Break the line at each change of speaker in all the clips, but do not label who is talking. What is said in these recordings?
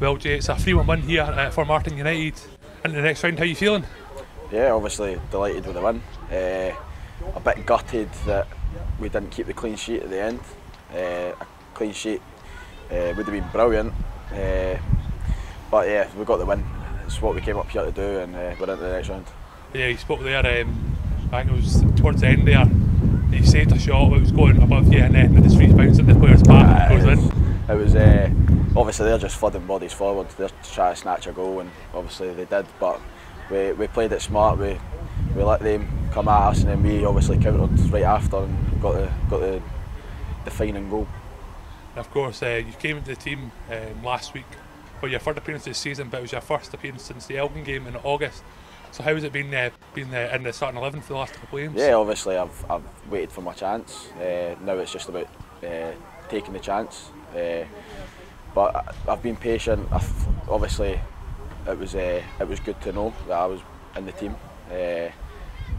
Well, Jay, it's a 3 1 win here uh, Formartine United. Into the next round, how are you feeling?
Yeah, obviously delighted with the win. Uh, a bit gutted that we didn't keep the clean sheet at the end. Uh, a clean sheet uh, would have been brilliant. Uh, but yeah, we got the win. It's what we came up here to do, and uh, we're into the next round.
Yeah, you spoke there, um, I think it was towards the end there. You saved a shot that was going above you, and then the just bounced at the player's back and goes in.
It was uh, obviously they're just flooding bodies forward. They're trying to snatch a goal, and obviously they did. But we, we played it smart. We we let them come at us, and then we obviously countered right after and got the got the defining goal.
Of course, uh, you came into the team um, last week for your third appearance this season, but it was your first appearance since the Elgin game in August. So how has it been uh, being uh, in the starting eleven for the last couple of games?
Yeah, obviously I've, I've waited for my chance. Uh, now it's just about uh, taking the chance. Uh, but I've been patient. I've, obviously, it was uh, it was good to know that I was in the team. Uh,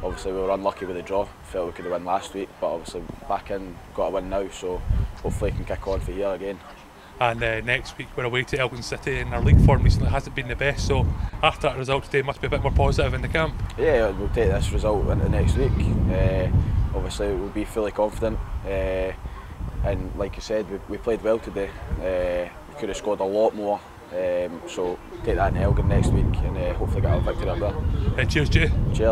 obviously, we were unlucky with the draw. Felt we could have won last week, but obviously back in, got a win now. So hopefully, I can kick on for here again.
And uh, next week we're away to Elgin City, and our league form recently hasn't been the best. So after that result today, must be a bit more positive in the camp.
Yeah, we'll take this result into next week. Uh, obviously, we'll be fully confident. Uh, and like you said, we, we played well today. Uh, could have scored a lot more. Um, so take that in Elgin next week and uh, hopefully get a victory up there.
Hey, cheers, Jay.
Cheers.